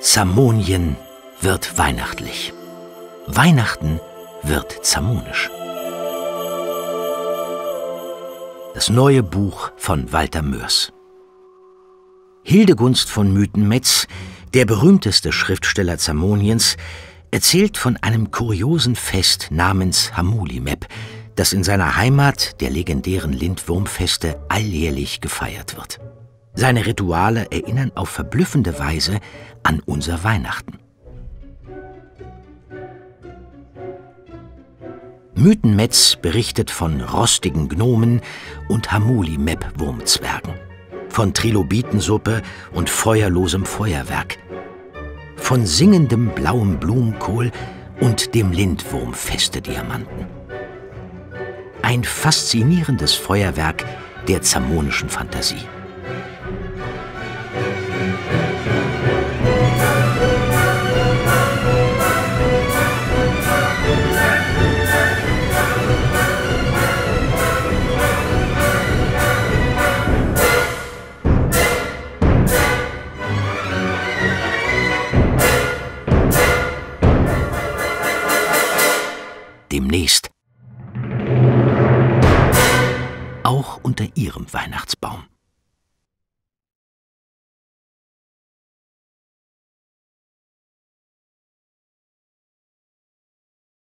Zamonien wird weihnachtlich. Weihnachten wird zamonisch. Das neue Buch von Walter Mörs. Hildegunst von Mythenmetz, der berühmteste Schriftsteller Zamoniens, erzählt von einem kuriosen Fest namens Hamulimeb, das in seiner Heimat der legendären Lindwurmfeste alljährlich gefeiert wird. Seine Rituale erinnern auf verblüffende Weise an unser Weihnachten. Mythenmetz berichtet von rostigen Gnomen und Hamuli-Mep-Wurmzwergen, von Trilobitensuppe und feuerlosem Feuerwerk, von singendem blauem Blumenkohl und dem Lindwurmfeste-Diamanten. Ein faszinierendes Feuerwerk der zamonischen Fantasie. Demnächst auch unter Ihrem Weihnachtsbaum.